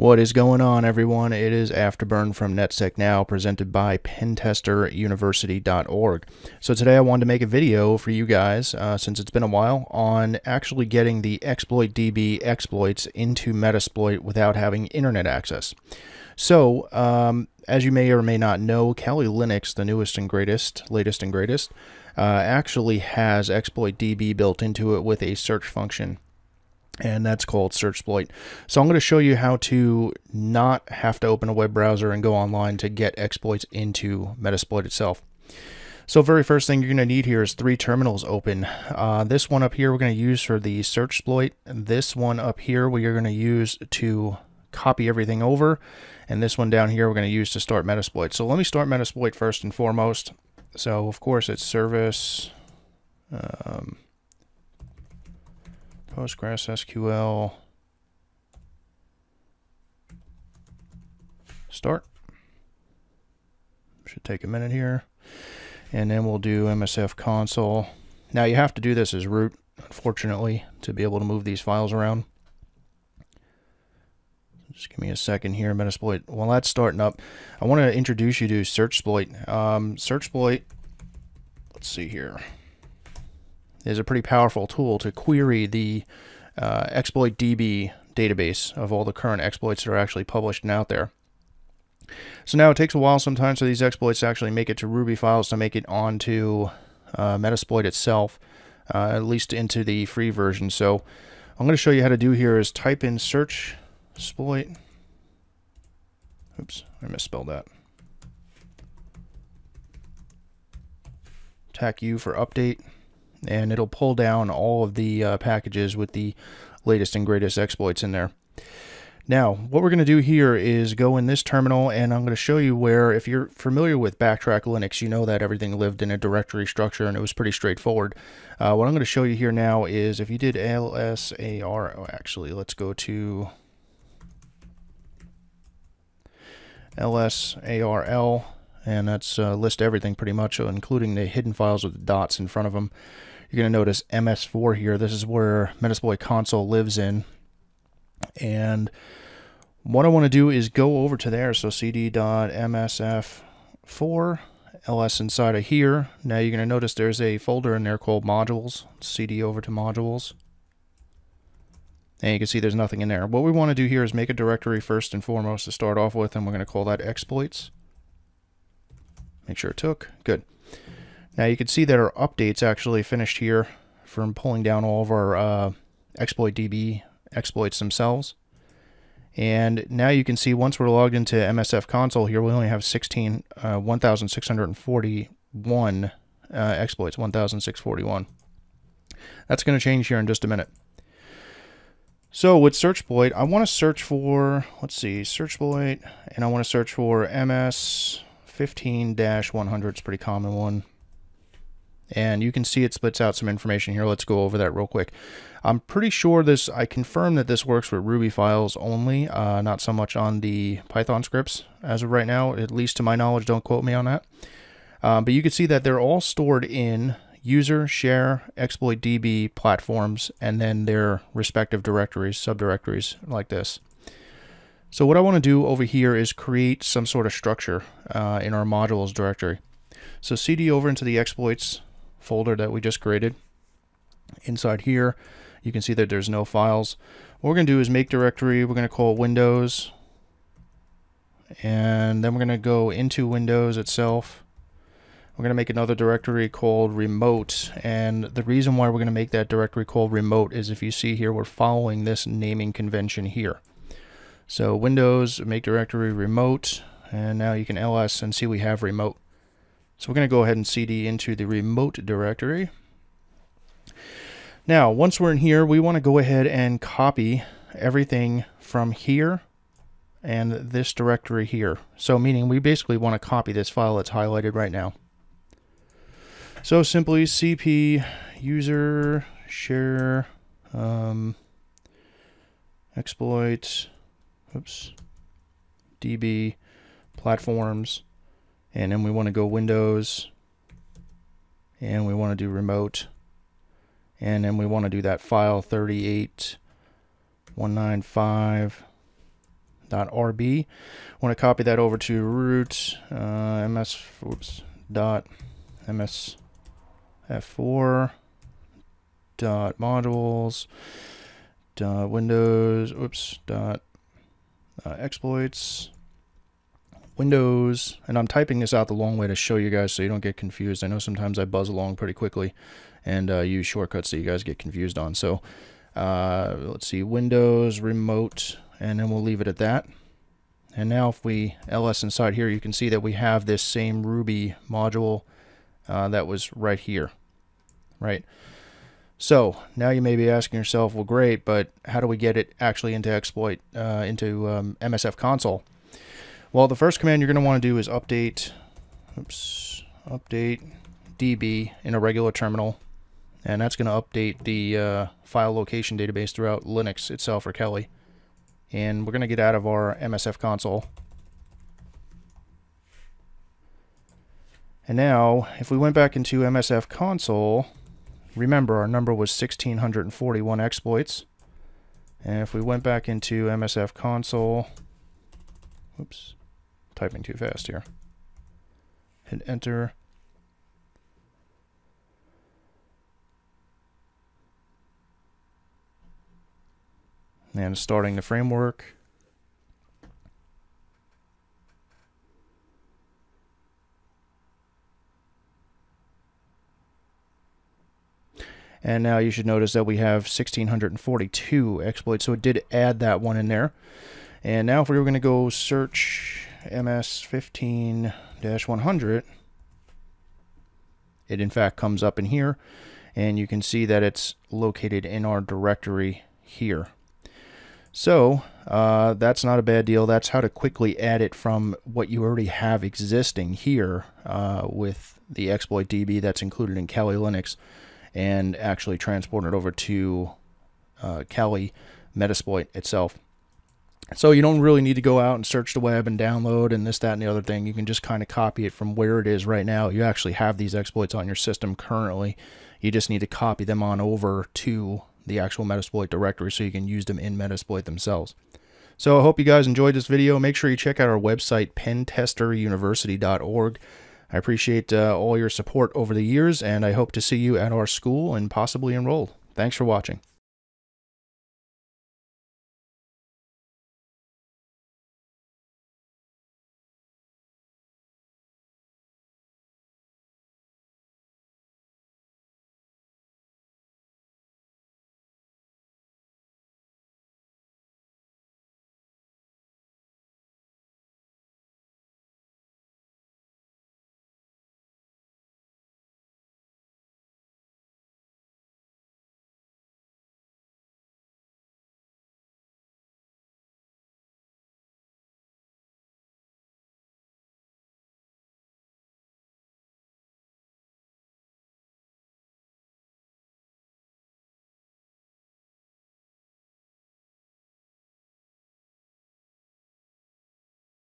What is going on, everyone? It is Afterburn from NetSec Now, presented by PentesterUniversity.org. So today I wanted to make a video for you guys, uh, since it's been a while, on actually getting the Exploit DB exploits into Metasploit without having internet access. So, um, as you may or may not know, Kali Linux, the newest and greatest, latest and greatest, uh, actually has Exploit DB built into it with a search function and that's called Searchsploit. So I'm going to show you how to not have to open a web browser and go online to get exploits into Metasploit itself. So very first thing you're going to need here is three terminals open. Uh, this one up here we're going to use for the search exploit. This one up here we are going to use to copy everything over. And this one down here we're going to use to start Metasploit. So let me start Metasploit first and foremost. So of course it's service. Um, Postgres SQL start. Should take a minute here. And then we'll do MSF console. Now you have to do this as root, unfortunately, to be able to move these files around. Just give me a second here, Metasploit. While that's starting up, I want to introduce you to Searchsploit. Um, Searchsploit, let's see here is a pretty powerful tool to query the uh, exploit DB database of all the current exploits that are actually published and out there. So now it takes a while sometimes for these exploits to actually make it to Ruby files to make it onto uh, Metasploit itself, uh, at least into the free version. So I'm going to show you how to do here is type in search exploit. Oops, I misspelled that. Tack U for update and it'll pull down all of the uh, packages with the latest and greatest exploits in there. Now, what we're going to do here is go in this terminal, and I'm going to show you where, if you're familiar with Backtrack Linux, you know that everything lived in a directory structure, and it was pretty straightforward. Uh, what I'm going to show you here now is if you did lsar, oh, actually, let's go to lsarl, and that's uh, list everything pretty much, including the hidden files with the dots in front of them you're going to notice MS4 here. This is where Metasploit console lives in. And what I want to do is go over to there. So cd.msf4 ls inside of here. Now you're going to notice there's a folder in there called modules. cd over to modules. And you can see there's nothing in there. What we want to do here is make a directory first and foremost to start off with, and we're going to call that exploits. Make sure it took. Good. Now you can see that our updates actually finished here from pulling down all of our uh, exploit DB exploits themselves. And now you can see once we're logged into MSF console here, we only have 16, uh, 1,641 uh, exploits, 1,641. That's going to change here in just a minute. So with Searchsploit, I want to search for, let's see, Searchsploit, and I want to search for MS 15-100. is pretty common one and you can see it splits out some information here. Let's go over that real quick. I'm pretty sure this, I confirm that this works with Ruby files only, uh, not so much on the Python scripts as of right now, at least to my knowledge, don't quote me on that. Um, but you can see that they're all stored in user, share, exploit DB platforms, and then their respective directories, subdirectories like this. So what I want to do over here is create some sort of structure uh, in our modules directory. So cd over into the exploits folder that we just created. Inside here, you can see that there's no files. What we're going to do is make directory. We're going to call Windows. And then we're going to go into Windows itself. We're going to make another directory called remote. And the reason why we're going to make that directory called remote is if you see here, we're following this naming convention here. So Windows, make directory remote. And now you can ls and see we have remote. So we're going to go ahead and cd into the remote directory. Now, once we're in here, we want to go ahead and copy everything from here and this directory here. So meaning we basically want to copy this file that's highlighted right now. So simply cp user share um, exploit oops db platforms and then we want to go Windows and we want to do remote and then we want to do that file 38 195 .rb. want to copy that over to root uh, ms oops, dot msf4 dot modules dot windows oops dot uh, exploits windows and I'm typing this out the long way to show you guys so you don't get confused. I know sometimes I buzz along pretty quickly and uh, use shortcuts that you guys get confused on. So uh, let's see windows remote and then we'll leave it at that. And now if we ls inside here you can see that we have this same Ruby module uh, that was right here right so now you may be asking yourself, well, great, but how do we get it actually into exploit uh, into um, MSF console? Well, the first command you're going to want to do is update, oops, update DB in a regular terminal, and that's going to update the uh, file location database throughout Linux itself or Kelly. And we're going to get out of our MSF console. And now, if we went back into MSF console, remember our number was 1641 exploits. And if we went back into MSF console, oops, typing too fast here. Hit enter. And starting the framework. And now you should notice that we have 1642 exploits. So it did add that one in there. And now if we were going to go search MS15-100, it in fact comes up in here. And you can see that it's located in our directory here. So uh, that's not a bad deal. That's how to quickly add it from what you already have existing here uh, with the exploit DB that's included in Kali Linux and actually transport it over to uh, Kali Metasploit itself. So you don't really need to go out and search the web and download and this, that, and the other thing. You can just kind of copy it from where it is right now. You actually have these exploits on your system currently. You just need to copy them on over to the actual Metasploit directory so you can use them in Metasploit themselves. So I hope you guys enjoyed this video. Make sure you check out our website, pentesteruniversity.org. I appreciate uh, all your support over the years, and I hope to see you at our school and possibly enrolled. Thanks for watching.